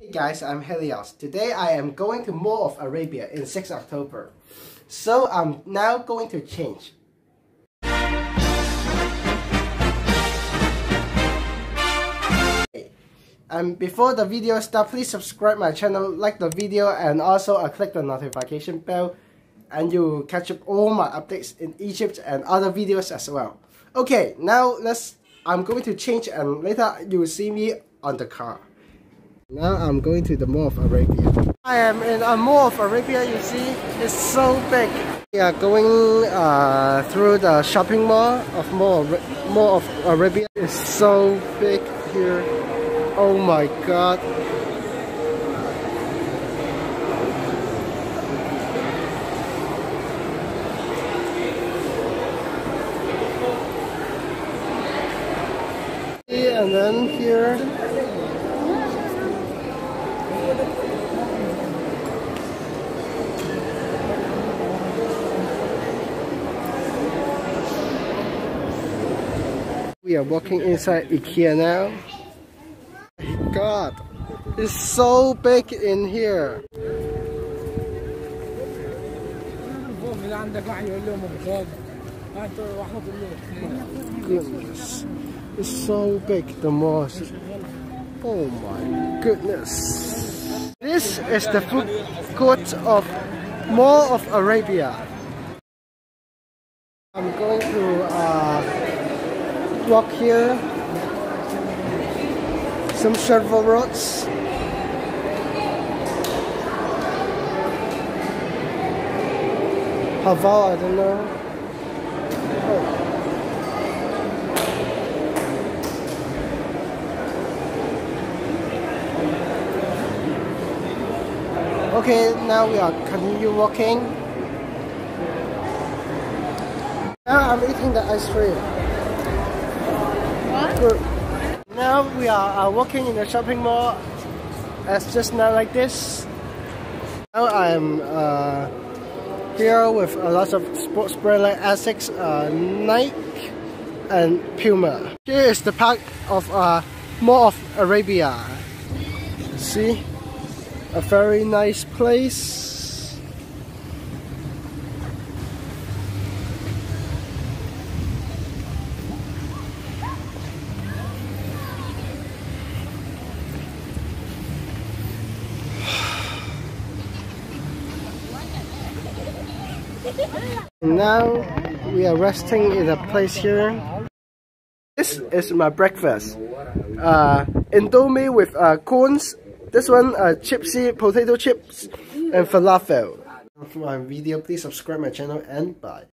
Hey guys, I'm Helios. Today I am going to Mall of Arabia in 6 October. So I'm now going to change. And before the video starts, please subscribe my channel, like the video, and also uh, click the notification bell, and you catch up all my updates in Egypt and other videos as well. Okay, now let's. I'm going to change, and later you will see me on the car. Now I'm going to the Mall of Arabia. I am in a Mall of Arabia, you see, it's so big. We are going uh, through the shopping mall of Mall Mall of Arabia. It's so big here. Oh my god. And then here We are walking inside IKEA now. God, it's so big in here. Goodness, it's so big, the mosque. Oh my goodness. This is the food court of Mall of Arabia. I'm going to walk here. Some shovel rods. Haval, I don't know. Oh. Okay, now we are continue walking. Now I'm eating the ice cream. Now we are uh, walking in the shopping mall as just now like this. Now I'm uh, here with a lot of sports brand like Asics, uh, Nike and Puma. Here is the park of uh, Mall of Arabia. See? A very nice place. Now we are resting in a place here. This is my breakfast. Uh, Indomie with uh, corns. This one uh, chipsy potato chips and falafel. For my video, please subscribe my channel and bye.